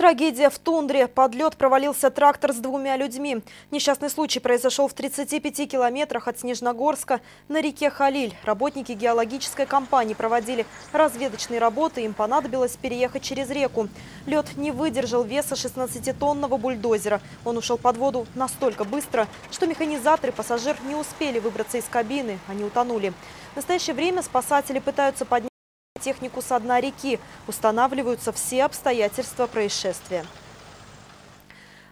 Трагедия в тундре. Под лед провалился трактор с двумя людьми. Несчастный случай произошел в 35 километрах от Снежногорска на реке Халиль. Работники геологической компании проводили разведочные работы. Им понадобилось переехать через реку. Лед не выдержал веса 16-тонного бульдозера. Он ушел под воду настолько быстро, что механизатор и пассажир не успели выбраться из кабины. Они утонули. В настоящее время спасатели пытаются поднять технику со дна реки. Устанавливаются все обстоятельства происшествия.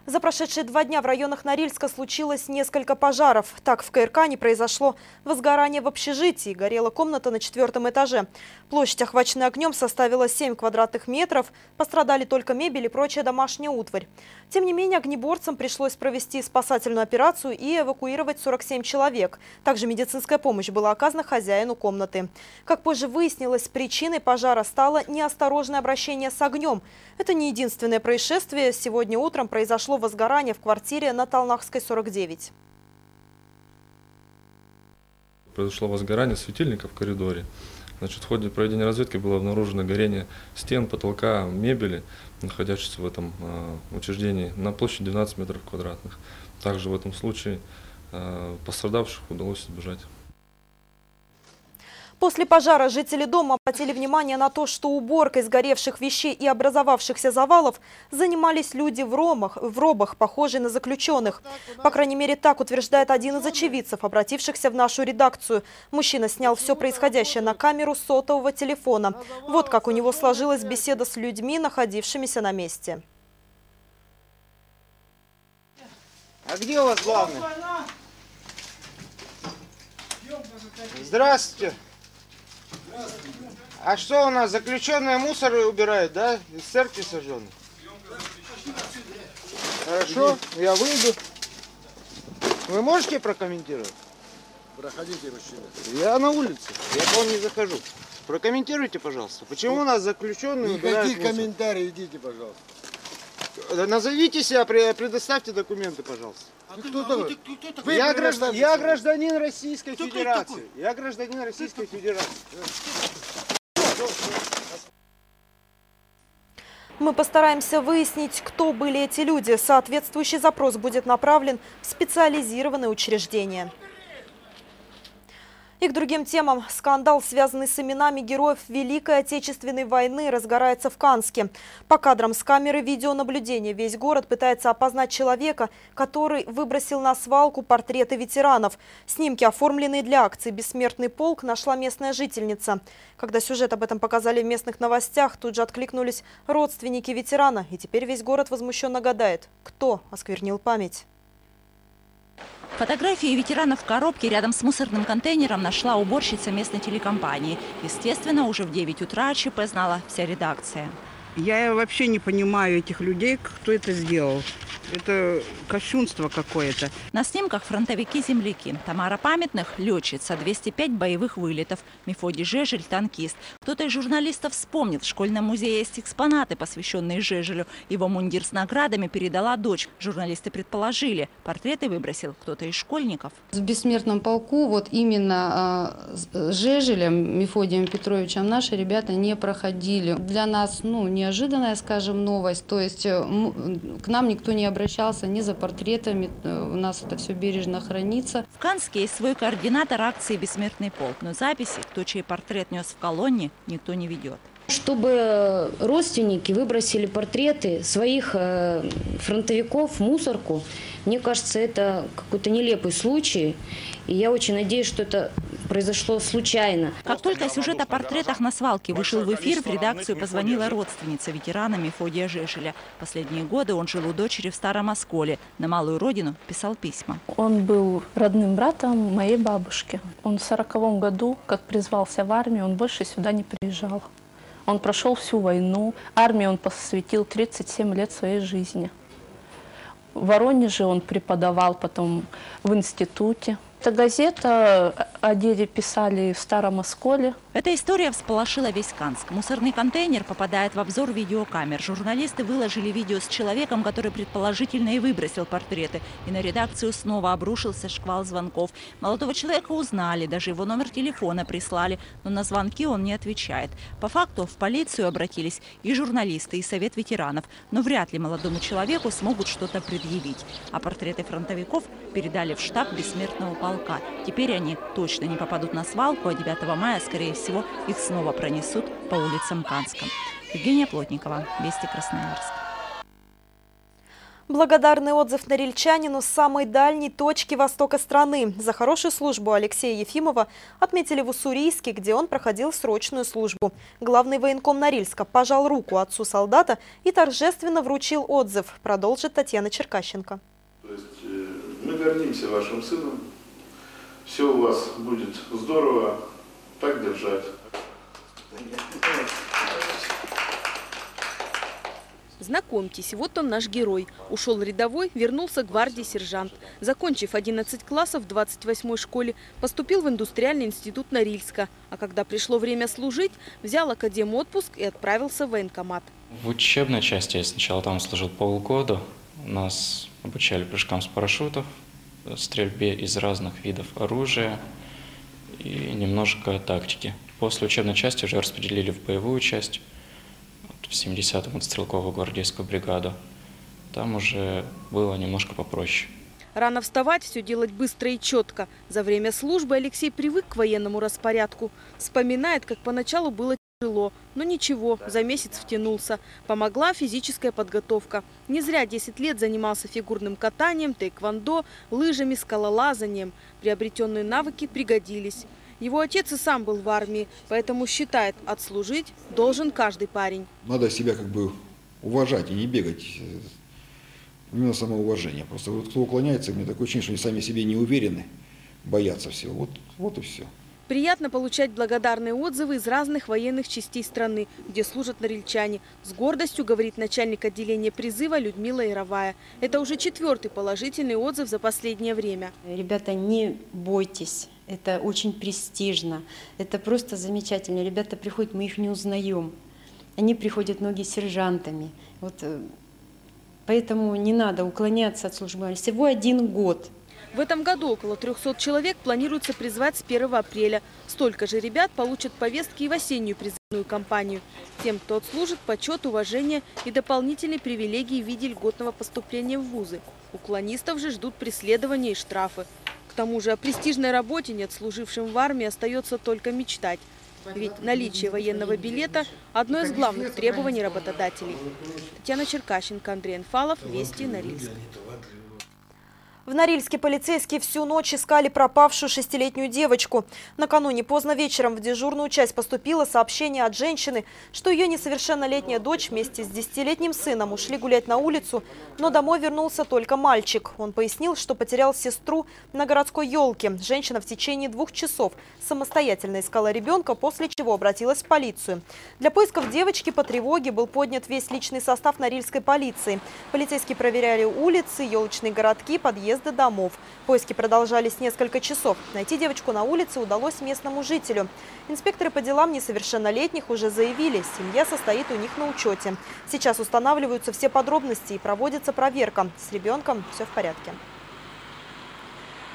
За прошедшие два дня в районах Норильска случилось несколько пожаров. Так, в КРК не произошло возгорание в общежитии. Горела комната на четвертом этаже. Площадь, охваченная огнем, составила 7 квадратных метров. Пострадали только мебель и прочая домашняя утварь. Тем не менее, огнеборцам пришлось провести спасательную операцию и эвакуировать 47 человек. Также медицинская помощь была оказана хозяину комнаты. Как позже выяснилось, причиной пожара стало неосторожное обращение с огнем. Это не единственное происшествие. Сегодня утром произошло возгорание в квартире на Толнахской, 49. Произошло возгорание светильника в коридоре. Значит, в ходе проведения разведки было обнаружено горение стен, потолка, мебели, находящихся в этом э, учреждении, на площади 12 метров квадратных. Также в этом случае э, пострадавших удалось избежать. После пожара жители дома обратили внимание на то, что уборкой сгоревших вещей и образовавшихся завалов занимались люди в, ромах, в робах, похожие на заключенных. По крайней мере, так утверждает один из очевидцев, обратившихся в нашу редакцию. Мужчина снял все происходящее на камеру сотового телефона. Вот как у него сложилась беседа с людьми, находившимися на месте. А где у вас главный? Здравствуйте. А что у нас, заключенные мусор убирают, да? Из церкви сожженный? Хорошо, я выйду. Вы можете прокомментировать? Проходите, мужчина. Я на улице, я к вам не захожу. Прокомментируйте, пожалуйста. Почему у нас заключенные убирают Никаких мусор? комментариев, идите, пожалуйста. Назовите себя, пре- предоставьте документы, пожалуйста. Вы кто такой? Вы я, граждан- я гражданин Российской Федерации. Я гражданин Российской Федерации. Мы постараемся выяснить, кто были эти люди. Соответствующий запрос будет направлен в специализированное учреждение. И к другим темам. Скандал, связанный с именами героев Великой Отечественной войны, разгорается в Канске. По кадрам с камеры видеонаблюдения весь город пытается опознать человека, который выбросил на свалку портреты ветеранов. Снимки, оформленные для акции «Бессмертный полк», нашла местная жительница. Когда сюжет об этом показали в местных новостях, тут же откликнулись родственники ветерана. И теперь весь город возмущенно гадает, кто осквернил память. Фотографии ветеранов в коробке рядом с мусорным контейнером нашла уборщица местной телекомпании. Естественно, уже в 9 утра ЧП знала вся редакция. Я вообще не понимаю этих людей, кто это сделал. Это кощунство какое-то. На снимках фронтовики-земляки. Тамара Памятных – летчица, 205 боевых вылетов. Мефодий Жежель – танкист. Кто-то из журналистов вспомнил, в школьном музее есть экспонаты, посвященные Жежелю. Его мундир с наградами передала дочь. Журналисты предположили, портреты выбросил кто-то из школьников. В бессмертном полку вот именно э, с Жежелем Мефодием Петровичем наши ребята не проходили. Для нас ну, неожиданная, скажем, новость. То есть э, к нам никто не обращался ни за портретами. Э, У нас это все бережно хранится. В Канске есть свой координатор акции «Бессмертный полк». Но записи, кто чей портрет нес в колонне, никто не ведет. Чтобы родственники выбросили портреты своих э, фронтовиков в мусорку, мне кажется, это какой-то нелепый случай. И я очень надеюсь, что это произошло случайно. Как только сюжет о портретах на свалке вышел в эфир, в редакцию позвонила родственница ветерана Мефодия Жешеля. Последние годы он жил у дочери в Старом Осколе. На малую родину писал письма. Он был родным братом моей бабушки. Он в сороковом году, как призвался в армию, он больше сюда не приезжал. Он прошел всю войну. Армии он посвятил 37 лет своей жизни. В Воронеже он преподавал потом в институте. Эта газета о деле писали в Старом Осколе, Эта история всполошила весь Канск. Мусорный контейнер попадает в обзор видеокамер. Журналисты выложили видео с человеком, который предположительно и выбросил портреты. И на редакцию снова обрушился шквал звонков. Молодого человека узнали, даже его номер телефона прислали, но на звонки он не отвечает. По факту в полицию обратились и журналисты, и совет ветеранов. Но вряд ли молодому человеку смогут что-то предъявить. А портреты фронтовиков передали в штаб бессмертного полка. Теперь они точно не попадут на свалку, а 9 мая, скорее всего, их снова пронесут по улицам Канска. Евгения Плотникова, Вести Красноярск. Благодарный отзыв норильчанину с самой дальней точки востока страны. За хорошую службу Алексея Ефимова отметили в Уссурийске, где он проходил срочную службу. Главный военком Норильска пожал руку отцу солдата и торжественно вручил отзыв, продолжит Татьяна Черкащенко. То есть э, мы гордимся вашим сыном, все у вас будет здорово, так держать. Знакомьтесь, вот он наш герой. Ушел рядовой, вернулся гвардии сержант. Закончив 11 классов в 28-й школе, поступил в индустриальный институт Норильска. А когда пришло время служить, взял академ отпуск и отправился в военкомат. В учебной части я сначала там служил полгода. Нас обучали прыжкам с парашютов, стрельбе из разных видов оружия и немножко тактики. После учебной части уже распределили в боевую часть в 70-ю мотострелковую гвардейскую бригаду. Там уже было немножко попроще. Рано вставать, все делать быстро и четко. За время службы Алексей привык к военному распорядку. Вспоминает, как поначалу было тяжело, но ничего, за месяц втянулся. Помогла физическая подготовка. Не зря 10 лет занимался фигурным катанием, тайквондо, лыжами, скалолазанием. Приобретенные навыки пригодились. Его отец и сам был в армии, поэтому считает, отслужить должен каждый парень. Надо себя как бы уважать и не бегать. Именно самоуважение. Просто вот кто уклоняется, мне такое ощущение, что они сами себе не уверены, боятся всего. Вот, вот и все. Приятно получать благодарные отзывы из разных военных частей страны, где служат норильчане. С гордостью говорит начальник отделения призыва Людмила Яровая. Это уже четвертый положительный отзыв за последнее время. Ребята, не бойтесь. Это очень престижно. Это просто замечательно. Ребята приходят, мы их не узнаем. Они приходят многие сержантами. Вот, э, поэтому не надо уклоняться от службы. Всего один год – в этом году около 300 человек планируется призвать с 1 апреля. Столько же ребят получат повестки и в осеннюю призывную кампанию. Тем, кто отслужит, почет, уважение и дополнительные привилегии в виде льготного поступления в вузы. Уклонистов же ждут преследования и штрафы. К тому же о престижной работе нет служившим в армии остается только мечтать. Ведь наличие военного билета – одно из главных требований работодателей. Татьяна Черкащенко, Андрей Анфалов, Вести, Норильск. В Норильске полицейские всю ночь искали пропавшую шестилетнюю девочку. Накануне поздно вечером в дежурную часть поступило сообщение от женщины, что ее несовершеннолетняя дочь вместе с десятилетним сыном ушли гулять на улицу, но домой вернулся только мальчик. Он пояснил, что потерял сестру на городской елке. Женщина в течение двух часов самостоятельно искала ребенка, после чего обратилась в полицию. Для поисков девочки по тревоге был поднят весь личный состав Норильской полиции. Полицейские проверяли улицы, елочные городки, подъезды подъезда домов. Поиски продолжались несколько часов. Найти девочку на улице удалось местному жителю. Инспекторы по делам несовершеннолетних уже заявили, семья состоит у них на учете. Сейчас устанавливаются все подробности и проводится проверка. С ребенком все в порядке.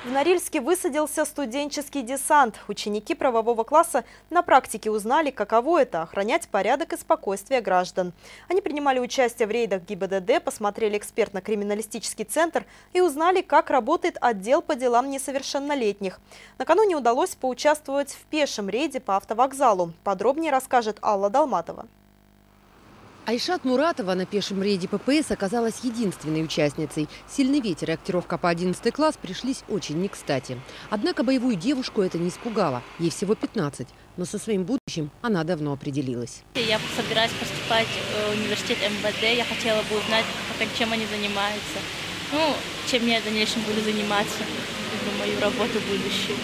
В Норильске высадился студенческий десант. Ученики правового класса на практике узнали, каково это – охранять порядок и спокойствие граждан. Они принимали участие в рейдах ГИБДД, посмотрели экспертно-криминалистический центр и узнали, как работает отдел по делам несовершеннолетних. Накануне удалось поучаствовать в пешем рейде по автовокзалу. Подробнее расскажет Алла Долматова. Айшат Муратова на пешем рейде ППС оказалась единственной участницей. Сильный ветер и актировка по 11 класс пришлись очень не кстати. Однако боевую девушку это не испугало. Ей всего 15, но со своим будущим она давно определилась. Я собираюсь поступать в университет МВД. Я хотела бы узнать, чем они занимаются. Ну, чем я в дальнейшем буду заниматься. Мою работу будущую.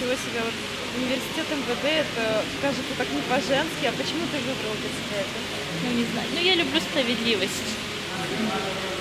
Ничего себе, вот университет МВД, это кажется так не по-женски. А почему ты выбрал для себя это? Ну, не знаю. Ну, я люблю справедливость.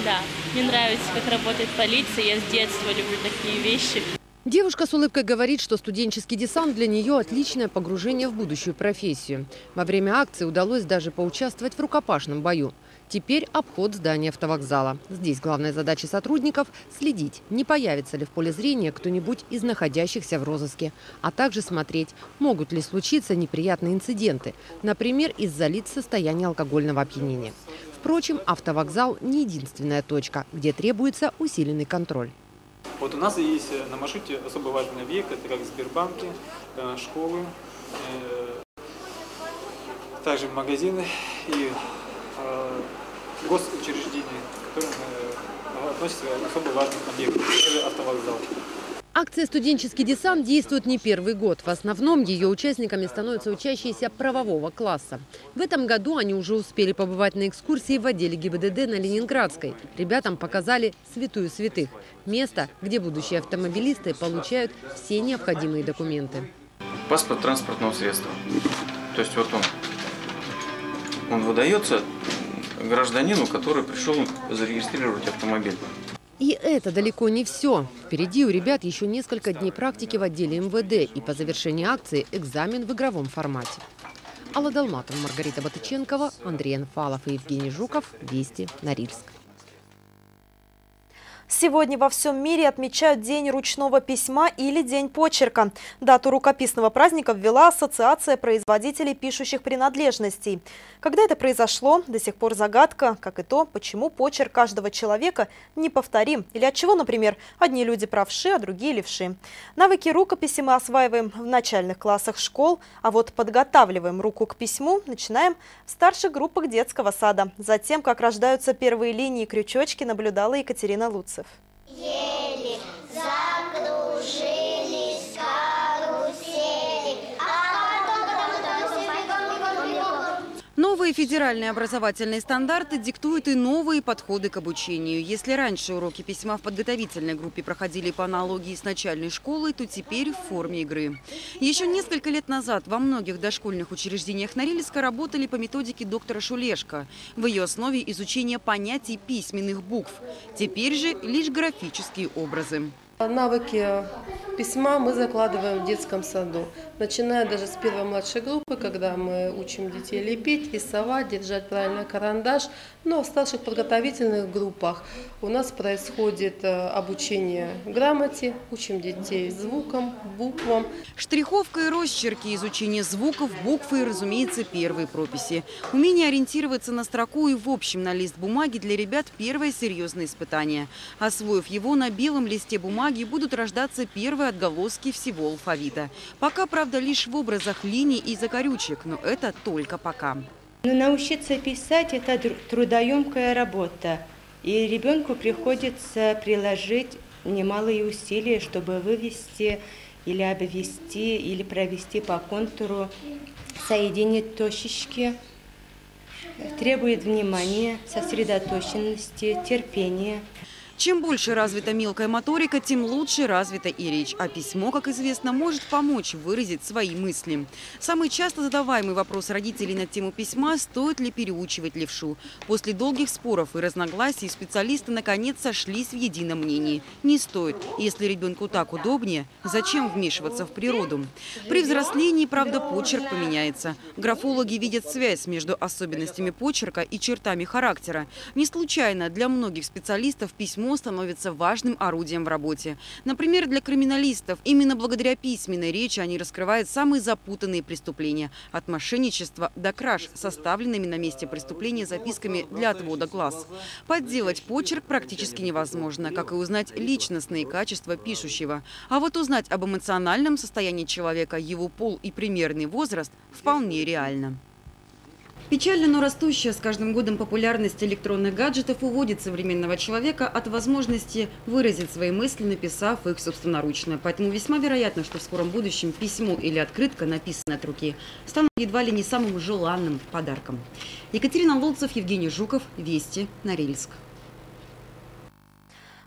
Да, мне нравится, как работает полиция. Я с детства люблю такие вещи. Девушка с улыбкой говорит, что студенческий десант для нее отличное погружение в будущую профессию. Во время акции удалось даже поучаствовать в рукопашном бою. Теперь обход здания автовокзала. Здесь главная задача сотрудников – следить, не появится ли в поле зрения кто-нибудь из находящихся в розыске, а также смотреть, могут ли случиться неприятные инциденты, например, из-за лиц состояния алкогольного опьянения. Впрочем, автовокзал не единственная точка, где требуется усиленный контроль. Вот у нас есть на маршруте особо важный объект, это как Сбербанки, э, школы, э, также магазины и э, госучреждения, к которым относятся особо важных объектов, это автовокзал. Акция «Студенческий десант» действует не первый год. В основном ее участниками становятся учащиеся правового класса. В этом году они уже успели побывать на экскурсии в отделе ГИБДД на Ленинградской. Ребятам показали «Святую святых» – место, где будущие автомобилисты получают все необходимые документы. Паспорт транспортного средства. То есть вот он, он выдается гражданину, который пришел зарегистрировать автомобиль. И это далеко не все. Впереди у ребят еще несколько дней практики в отделе МВД и по завершении акции экзамен в игровом формате. Алла Долматова, Маргарита Батыченкова, Андрей Анфалов и Евгений Жуков. Вести. Норильск. Сегодня во всем мире отмечают День ручного письма или День почерка. Дату рукописного праздника ввела Ассоциация производителей пишущих принадлежностей. Когда это произошло, до сих пор загадка, как и то, почему почерк каждого человека неповторим. Или от чего, например, одни люди правши, а другие левши. Навыки рукописи мы осваиваем в начальных классах школ, а вот подготавливаем руку к письму начинаем в старших группах детского сада. Затем, как рождаются первые линии крючочки, наблюдала Екатерина Луцев. Ալիասով։ Ելի Новые федеральные образовательные стандарты диктуют и новые подходы к обучению. Если раньше уроки письма в подготовительной группе проходили по аналогии с начальной школой, то теперь в форме игры. Еще несколько лет назад во многих дошкольных учреждениях Норильска работали по методике доктора Шулешко. В ее основе изучение понятий письменных букв. Теперь же лишь графические образы. Навыки письма мы закладываем в детском саду, начиная даже с первой младшей группы, когда мы учим детей лепить, рисовать, держать правильно карандаш. Но в старших подготовительных группах у нас происходит э, обучение грамоте, учим детей звукам, буквам. Штриховка и росчерки, изучение звуков, буквы и, разумеется, первые прописи. Умение ориентироваться на строку и в общем на лист бумаги для ребят – первое серьезное испытание. Освоив его, на белом листе бумаги будут рождаться первые отголоски всего алфавита. Пока, правда, лишь в образах линий и закорючек, но это только пока. Но научиться писать – это трудоемкая работа. И ребенку приходится приложить немалые усилия, чтобы вывести или обвести, или провести по контуру, соединить точечки. Требует внимания, сосредоточенности, терпения. Чем больше развита мелкая моторика, тем лучше развита и речь. А письмо, как известно, может помочь выразить свои мысли. Самый часто задаваемый вопрос родителей на тему письма – стоит ли переучивать левшу. После долгих споров и разногласий специалисты наконец сошлись в едином мнении. Не стоит. Если ребенку так удобнее, зачем вмешиваться в природу? При взрослении, правда, почерк поменяется. Графологи видят связь между особенностями почерка и чертами характера. Не случайно для многих специалистов письмо письмо становится важным орудием в работе. Например, для криминалистов именно благодаря письменной речи они раскрывают самые запутанные преступления – от мошенничества до краж, составленными на месте преступления записками для отвода глаз. Подделать почерк практически невозможно, как и узнать личностные качества пишущего. А вот узнать об эмоциональном состоянии человека, его пол и примерный возраст вполне реально. Печально, но растущая с каждым годом популярность электронных гаджетов уводит современного человека от возможности выразить свои мысли, написав их собственноручно. Поэтому весьма вероятно, что в скором будущем письмо или открытка, написанная от руки, станут едва ли не самым желанным подарком. Екатерина Лолцев, Евгений Жуков, Вести, Норильск.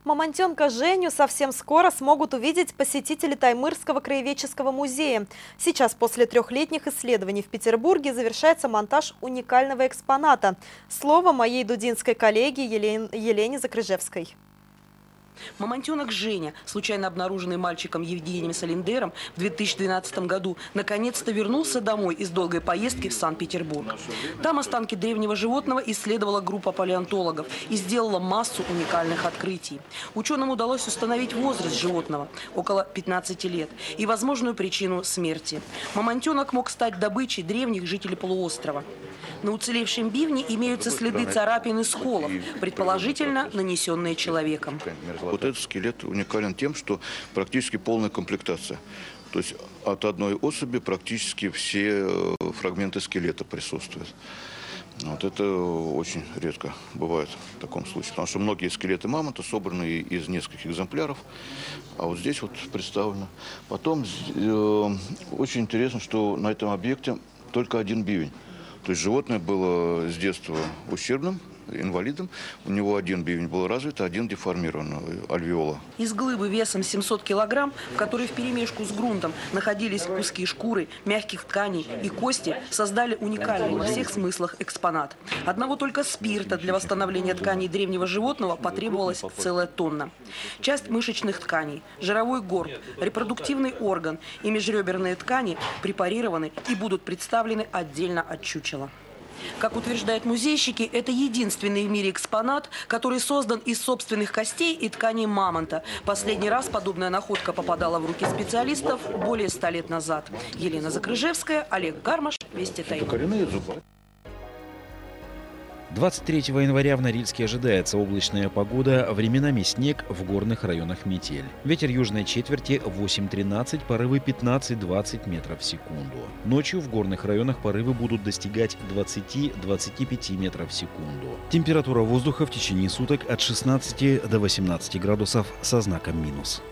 Мамонтенка Женю совсем скоро смогут увидеть посетители Таймырского краеведческого музея. Сейчас после трехлетних исследований в Петербурге завершается монтаж уникального экспоната. Слово моей дудинской коллеге Елене Закрыжевской. Мамонтенок Женя, случайно обнаруженный мальчиком Евгением Салендером в 2012 году, наконец-то вернулся домой из долгой поездки в Санкт-Петербург. Там останки древнего животного исследовала группа палеонтологов и сделала массу уникальных открытий. Ученым удалось установить возраст животного – около 15 лет и возможную причину смерти. Мамонтенок мог стать добычей древних жителей полуострова. На уцелевшем бивне имеются следы царапин и сколов, предположительно нанесенные человеком. Вот этот скелет уникален тем, что практически полная комплектация. То есть от одной особи практически все э, фрагменты скелета присутствуют. Вот это очень редко бывает в таком случае, потому что многие скелеты мамонта собраны из нескольких экземпляров, а вот здесь вот представлено. Потом э, очень интересно, что на этом объекте только один бивень. То есть животное было с детства ущербным, инвалидом. У него один бивень был развит, а один деформирован, альвеола. Из глыбы весом 700 килограмм, в которой вперемешку с грунтом находились куски шкуры, мягких тканей и кости, создали уникальный во всех смыслах экспонат. Одного только спирта для восстановления тканей древнего животного потребовалась целая тонна. Часть мышечных тканей, жировой горб, репродуктивный орган и межреберные ткани препарированы и будут представлены отдельно от чучела. Как утверждают музейщики, это единственный в мире экспонат, который создан из собственных костей и тканей мамонта. Последний раз подобная находка попадала в руки специалистов более ста лет назад. Елена Закрыжевская, Олег Гармаш, Вести Тайм. 23 января в Норильске ожидается облачная погода, временами снег, в горных районах метель. Ветер южной четверти 8-13, порывы 15-20 метров в секунду. Ночью в горных районах порывы будут достигать 20-25 метров в секунду. Температура воздуха в течение суток от 16 до 18 градусов со знаком минус.